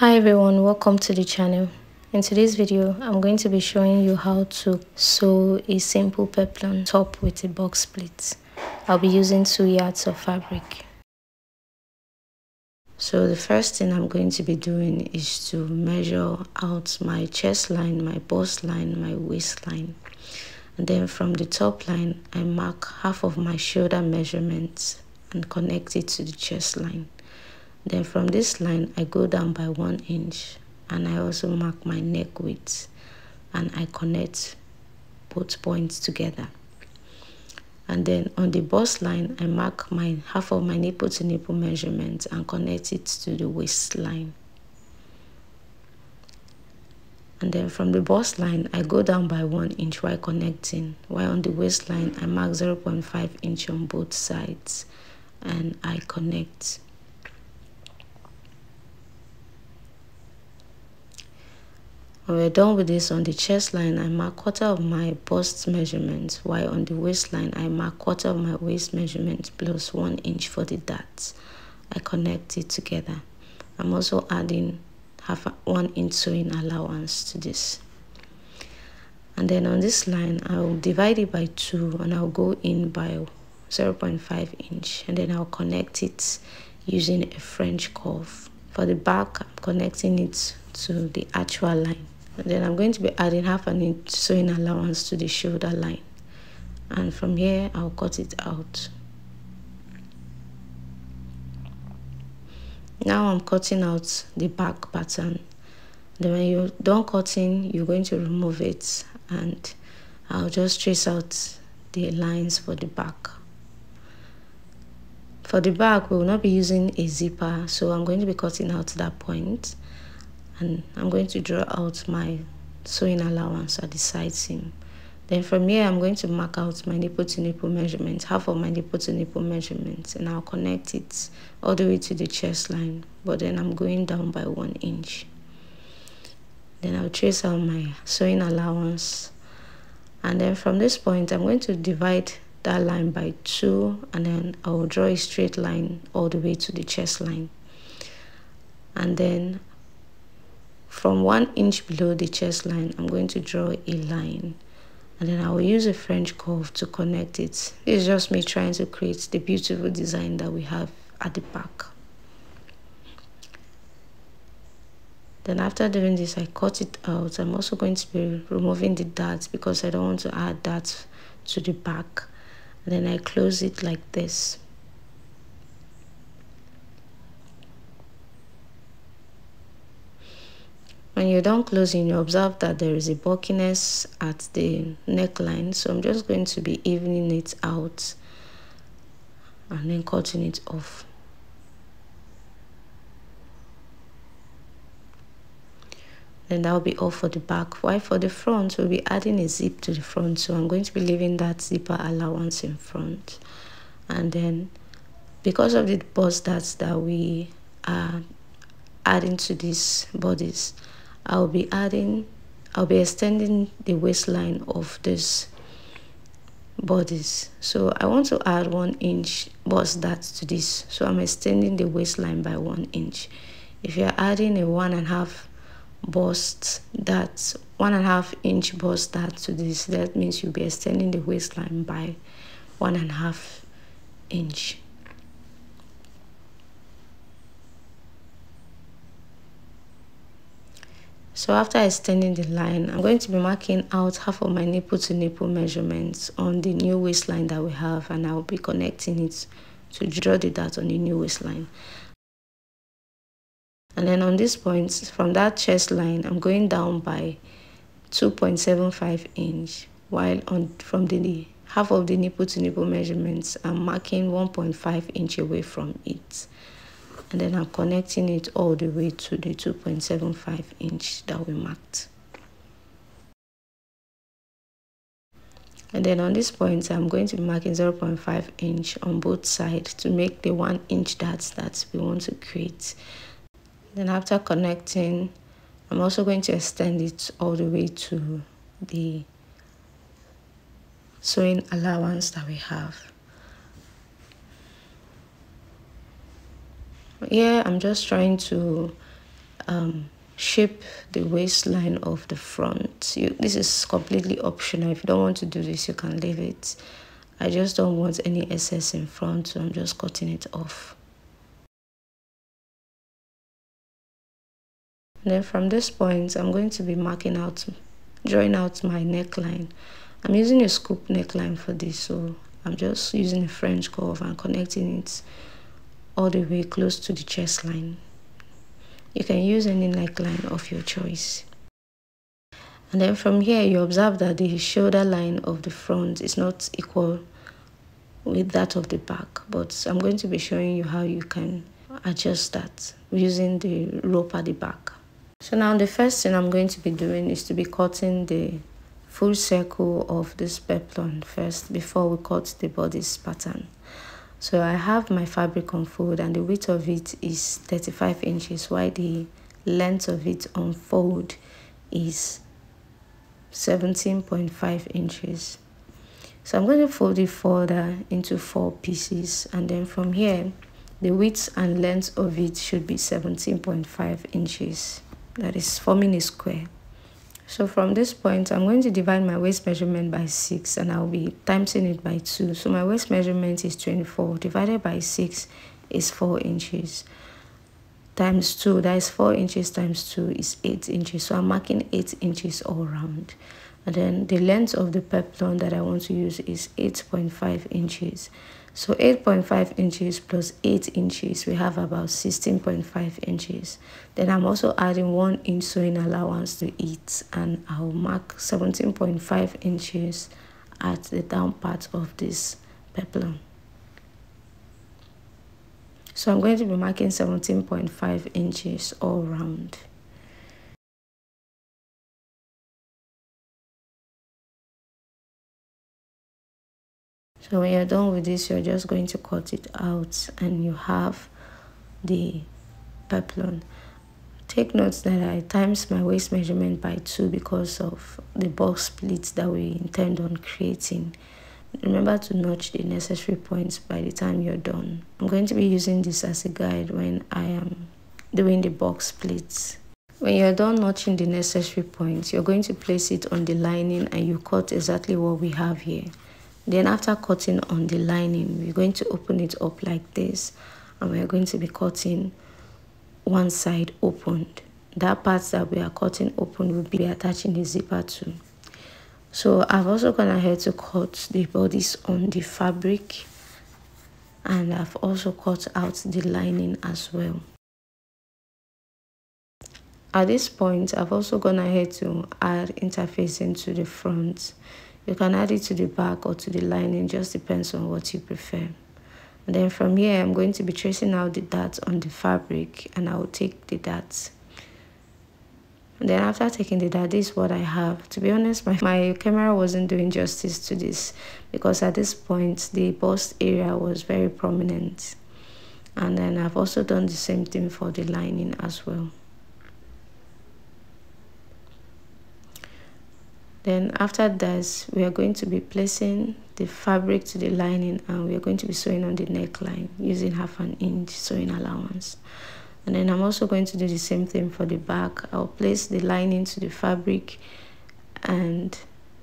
hi everyone welcome to the channel. In today's video i'm going to be showing you how to sew a simple peplum top with a box pleat. I'll be using two yards of fabric. So the first thing i'm going to be doing is to measure out my chest line my bust line my waistline. And then from the top line i mark half of my shoulder measurements and connect it to the chest line then from this line, I go down by one inch and I also mark my neck width and I connect both points together. And then on the bust line, I mark my half of my nipple to nipple measurement and connect it to the waistline. And then from the bust line, I go down by one inch while connecting. While on the waistline, I mark 0.5 inch on both sides and I connect When we're done with this on the chest line, I mark quarter of my bust measurement, while on the waistline, I mark quarter of my waist measurement plus one inch for the darts. I connect it together. I'm also adding half one inch sewing allowance to this. And then on this line, I'll divide it by two and I'll go in by 0.5 inch and then I'll connect it using a French curve. For the back, I'm connecting it to the actual line then I'm going to be adding half an inch sewing allowance to the shoulder line. And from here I'll cut it out. Now I'm cutting out the back pattern. Then when you're done cutting you're going to remove it and I'll just trace out the lines for the back. For the back we will not be using a zipper so I'm going to be cutting out that point and I'm going to draw out my sewing allowance at the side seam. Then from here, I'm going to mark out my nipple to nipple measurement, half of my nipple to nipple measurement, and I'll connect it all the way to the chest line. But then I'm going down by one inch. Then I'll trace out my sewing allowance. And then from this point, I'm going to divide that line by two, and then I'll draw a straight line all the way to the chest line. And then from one inch below the chest line, I'm going to draw a line and then I will use a French curve to connect it. It's just me trying to create the beautiful design that we have at the back. Then after doing this, I cut it out. I'm also going to be removing the darts because I don't want to add darts to the back. And then I close it like this. When you're done closing, you observe that there is a bulkiness at the neckline. So I'm just going to be evening it out and then cutting it off. Then that'll be all for the back. While for the front, we'll be adding a zip to the front. So I'm going to be leaving that zipper allowance in front. And then because of the bust darts that we are adding to these bodice, I'll be adding, I'll be extending the waistline of this bodice. So I want to add one inch bust dart to this. So I'm extending the waistline by one inch. If you're adding a one and a half bust dart, one and a half inch bust dart to this, that means you'll be extending the waistline by one and a half inch. So after extending the line, I'm going to be marking out half of my nipple to nipple measurements on the new waistline that we have and I'll be connecting it to draw the dart on the new waistline. And then on this point, from that chest line, I'm going down by 2.75 inch, while on from the half of the nipple to nipple measurements, I'm marking 1.5 inch away from it and then I'm connecting it all the way to the 2.75 inch that we marked. And then on this point, I'm going to be marking 0.5 inch on both sides to make the one inch darts that we want to create. Then after connecting, I'm also going to extend it all the way to the sewing allowance that we have. Yeah i'm just trying to um, shape the waistline of the front. You, this is completely optional. If you don't want to do this, you can leave it. I just don't want any excess in front, so I'm just cutting it off. Then from this point, I'm going to be marking out, drawing out my neckline. I'm using a scoop neckline for this, so I'm just using a French curve and connecting it all the way close to the chest line. You can use any neckline of your choice. And then from here, you observe that the shoulder line of the front is not equal with that of the back. But I'm going to be showing you how you can adjust that using the rope at the back. So now the first thing I'm going to be doing is to be cutting the full circle of this peplum first before we cut the body's pattern. So I have my fabric on fold and the width of it is 35 inches while the length of it on fold is 17.5 inches. So I'm going to fold it further into four pieces and then from here the width and length of it should be 17.5 inches. That is forming a square. So from this point, I'm going to divide my waist measurement by 6 and I'll be timesing it by 2. So my waist measurement is 24 divided by 6 is 4 inches. Times 2 that is 4 inches times 2 is 8 inches. So I'm marking 8 inches all around and then the length of the peplum that I want to use is 8.5 inches so 8.5 inches plus 8 inches, we have about 16.5 inches. Then I'm also adding 1 inch sewing allowance to it and I'll mark 17.5 inches at the down part of this peplum. So I'm going to be marking 17.5 inches all round. So when you're done with this, you're just going to cut it out and you have the peplum. Take note that I times my waist measurement by 2 because of the box pleats that we intend on creating. Remember to notch the necessary points by the time you're done. I'm going to be using this as a guide when I am doing the box pleats. When you're done notching the necessary points, you're going to place it on the lining and you cut exactly what we have here. Then after cutting on the lining, we're going to open it up like this and we're going to be cutting one side opened. That part that we are cutting open will be attaching the zipper to. So I've also gone ahead to cut the bodice on the fabric and I've also cut out the lining as well. At this point, I've also gone ahead to add interfacing to the front you can add it to the back or to the lining, just depends on what you prefer. And then from here, I'm going to be tracing out the darts on the fabric and I will take the darts. And then after taking the dart, this is what I have. To be honest, my, my camera wasn't doing justice to this because at this point, the bust area was very prominent. And then I've also done the same thing for the lining as well. Then after this, we are going to be placing the fabric to the lining and we are going to be sewing on the neckline using half an inch sewing allowance. And then I'm also going to do the same thing for the back. I'll place the lining to the fabric and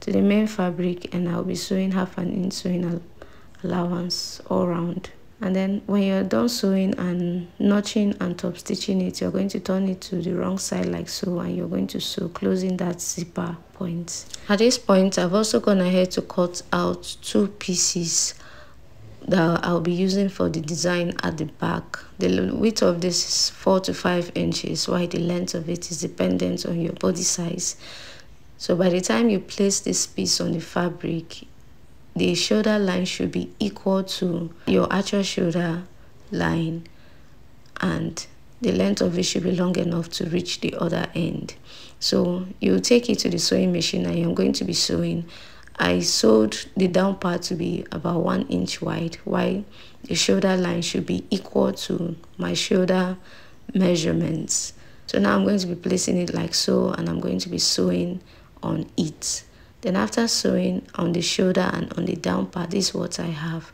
to the main fabric and I'll be sewing half an inch sewing allowance all around and then when you're done sewing and notching and top stitching it you're going to turn it to the wrong side like so and you're going to sew closing that zipper point at this point i've also gone ahead to cut out two pieces that I'll be using for the design at the back. The width of this is 4 to 5 inches while the length of it is dependent on your body size. So by the time you place this piece on the fabric, the shoulder line should be equal to your actual shoulder line and the length of it should be long enough to reach the other end. So you take it to the sewing machine and you're going to be sewing. I sewed the down part to be about one inch wide, while the shoulder line should be equal to my shoulder measurements. So now I'm going to be placing it like so and I'm going to be sewing on it. Then after sewing on the shoulder and on the down part, this is what I have.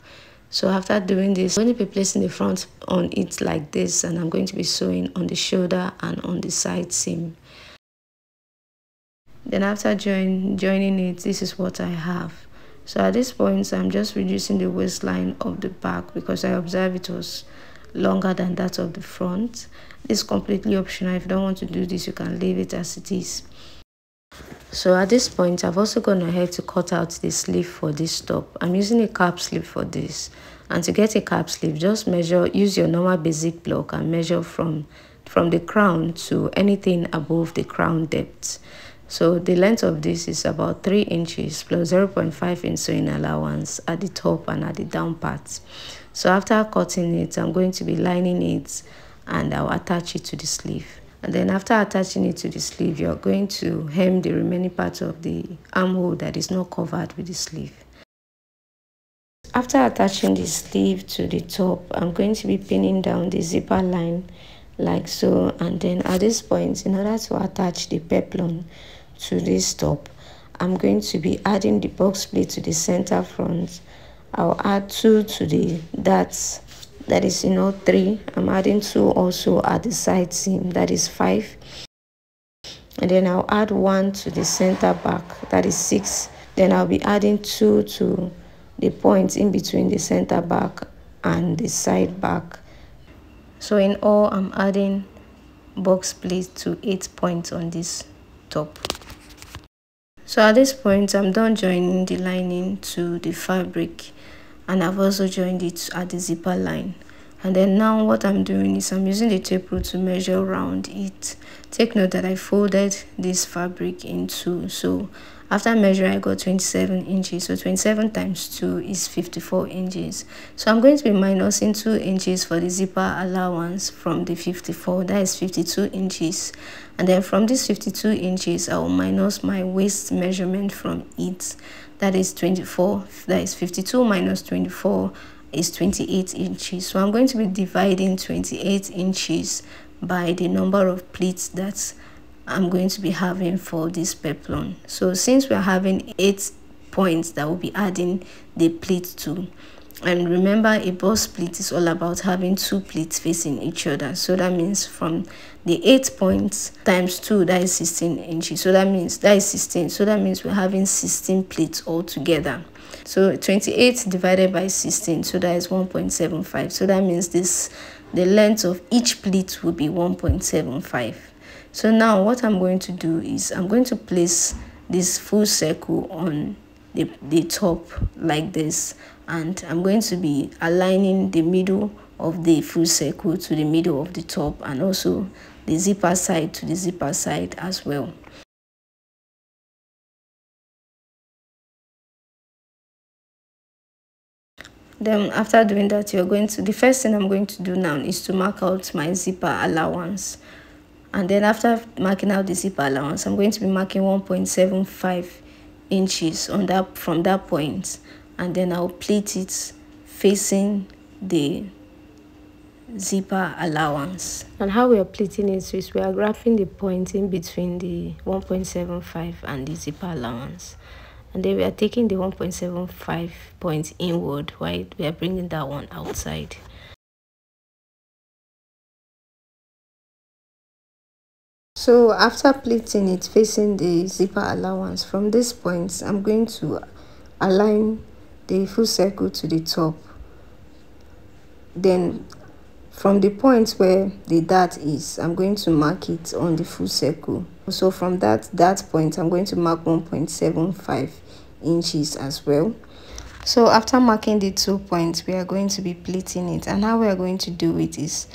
so after doing this i'm going to be placing the front on it like this and i'm going to be sewing on the shoulder and on the side seam. Then after join, joining it this is what i have. So at this point i'm just reducing the waistline of the back because i observed it was longer than that of the front. It's completely optional. If you don't want to do this you can leave it as it is so at this point i've also gone ahead to cut out the sleeve for this top. I'm using a cap sleeve for this. And to get a cap sleeve just measure use your normal basic block and measure from from the crown to anything above the crown depth. So the length of this is about 3 inches plus 0.5 inch sewing allowance at the top and at the down part. So after cutting it i'm going to be lining it and i'll attach it to the sleeve and then after attaching it to the sleeve you're going to hem the remaining part of the armhole that is not covered with the sleeve. After attaching the sleeve to the top i'm going to be pinning down the zipper line like so. And then at this point in order to attach the peplum to this top i'm going to be adding the box pleat to the center front. I'll add two to the darts that is you know three. I'm adding two also at the side seam that is five. And then i'll add one to the center back that is six. Then i'll be adding two to the points in between the center back and the side back. So in all i'm adding box pleat to eight points on this top. So at this point i'm done joining the lining to the fabric and I've also joined it at the zipper line. And then now what I'm doing is I'm using the tape rule to measure around it. Take note that I folded this fabric in two. So after measuring I got 27 inches. So 27 times 2 is 54 inches. So I'm going to be minusing 2 inches for the zipper allowance from the 54 that is 52 inches. And then from this 52 inches I will minus my waist measurement from it that is 24 that is 52 minus 24 is 28 inches. So i'm going to be dividing 28 inches by the number of pleats that i'm going to be having for this peplum. So since we're having eight points that will be adding the pleat to and remember a box pleat is all about having two pleats facing each other. So that means from the eight points times two that is 16 inches. So that means that is 16 so that means we're having 16 pleats all together. So 28 divided by 16 so that is 1.75 so that means this the length of each pleat will be 1.75 so now what i'm going to do is i'm going to place this full circle on the, the top like this and I'm going to be aligning the middle of the full circle to the middle of the top and also the zipper side to the zipper side as well. Then after doing that, you're going to, the first thing I'm going to do now is to mark out my zipper allowance. And then after marking out the zipper allowance, I'm going to be marking 1.75 inches on that from that point and then I'll pleat it facing the zipper allowance. And how we are pleating it is we are graphing the point in between the 1.75 and the zipper allowance. And then we are taking the 1.75 point inward while we are bringing that one outside. So after pleating it facing the zipper allowance, from this point, I'm going to align the full circle to the top. Then from the point where the dart is i'm going to mark it on the full circle. So from that that point i'm going to mark 1.75 inches as well. So after marking the two points we are going to be pleating it. And how we are going to do it is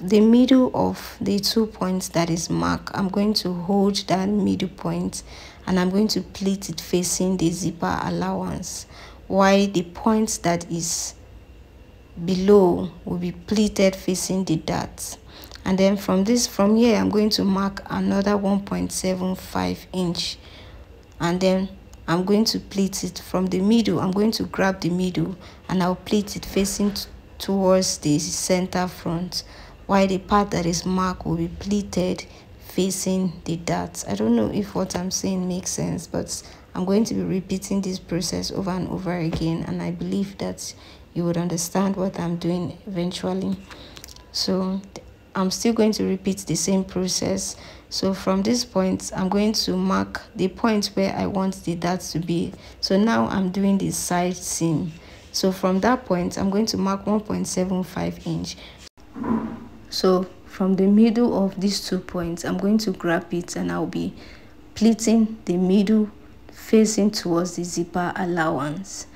the middle of the two points that is marked i'm going to hold that middle point and i'm going to pleat it facing the zipper allowance. While the point that is below will be pleated facing the darts and then from this from here i'm going to mark another 1.75 inch. And then i'm going to pleat it from the middle. I'm going to grab the middle and i'll pleat it facing towards the center front while the part that is marked will be pleated facing the darts i don't know if what i'm saying makes sense but I'm going to be repeating this process over and over again and I believe that you would understand what I'm doing eventually. So I'm still going to repeat the same process. So from this point I'm going to mark the point where I want the dart to be. So now I'm doing the side seam. So from that point I'm going to mark 1.75 inch so from the middle of these two points I'm going to grab it and I'll be pleating the middle facing towards the zipper allowance.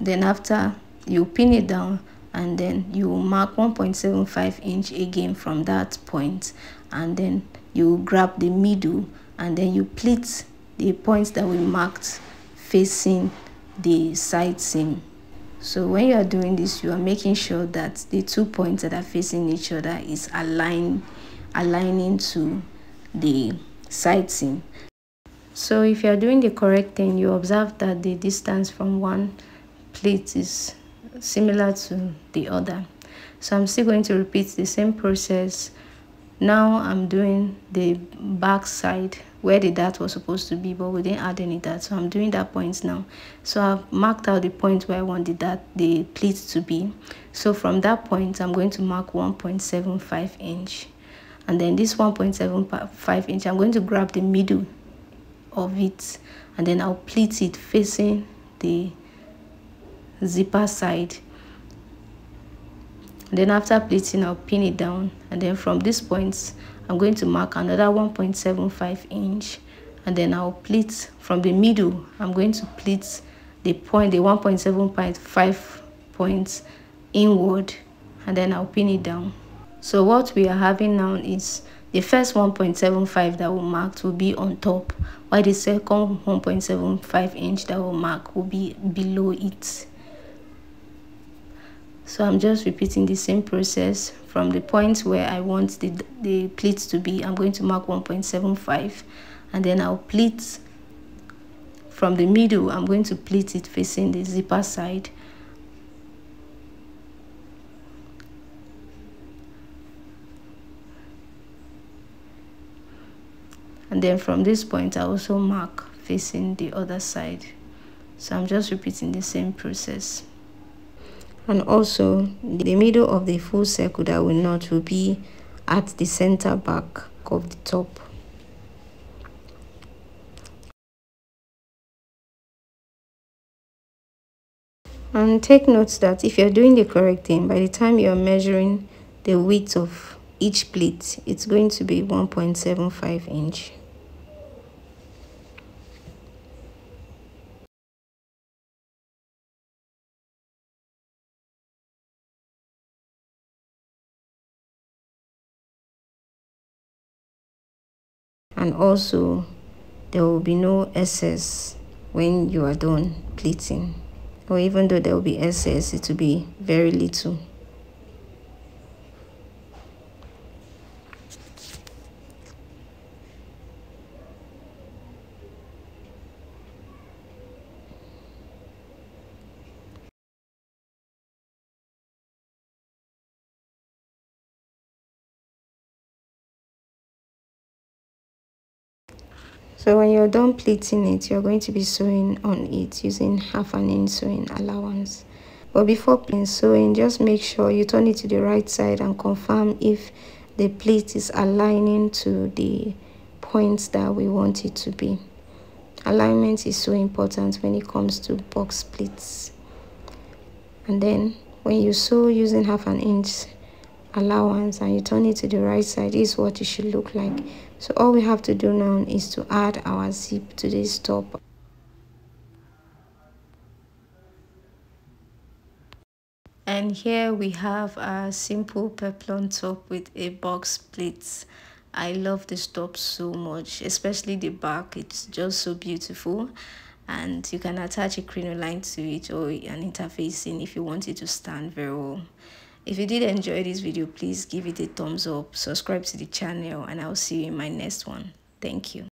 Then after you pin it down and then you mark 1.75 inch again from that point. And then you grab the middle and then you pleat the points that we marked facing the side seam so when you are doing this you are making sure that the two points that are facing each other is aligned aligning to the side seam so if you are doing the correct thing you observe that the distance from one pleat is similar to the other. So i'm still going to repeat the same process. Now i'm doing the back side where the dart was supposed to be but we didn't add any dart so i'm doing that point now. So i've marked out the point where i want the the pleat to be. So from that point i'm going to mark 1.75 inch. And then this 1.75 inch i'm going to grab the middle of it. And then i'll pleat it facing the zipper side then after pleating i'll pin it down. And then from this point i'm going to mark another 1.75 inch. And then i'll pleat from the middle. I'm going to pleat the point the 1.75 points inward. And then i'll pin it down. So what we are having now is the first 1.75 that we marked will be on top while the second 1.75 inch that we mark will be below it so i'm just repeating the same process from the point where i want the the pleat to be. I'm going to mark 1.75 and then i'll pleat from the middle. I'm going to pleat it facing the zipper side. And then from this point i also mark facing the other side. So i'm just repeating the same process and also the middle of the full circle that we knot will be at the center back of the top. And take note that if you're doing the correct thing by the time you're measuring the width of each pleat it's going to be 1.75 inch and also there will be no excess when you are done pleating or even though there will be excess it will be very little So when you're done pleating it, you're going to be sewing on it using half an inch sewing allowance. But before pleating sewing, just make sure you turn it to the right side and confirm if the pleat is aligning to the points that we want it to be. Alignment is so important when it comes to box pleats. And then when you sew using half an inch allowance and you turn it to the right side, is what it should look like. So all we have to do now is to add our zip to this top. And here we have a simple peplum top with a box pleats i love this top so much especially the back. It's just so beautiful. And you can attach a crinoline to it or an interfacing if you want it to stand very well if you did enjoy this video, please give it a thumbs up, subscribe to the channel, and I'll see you in my next one. Thank you.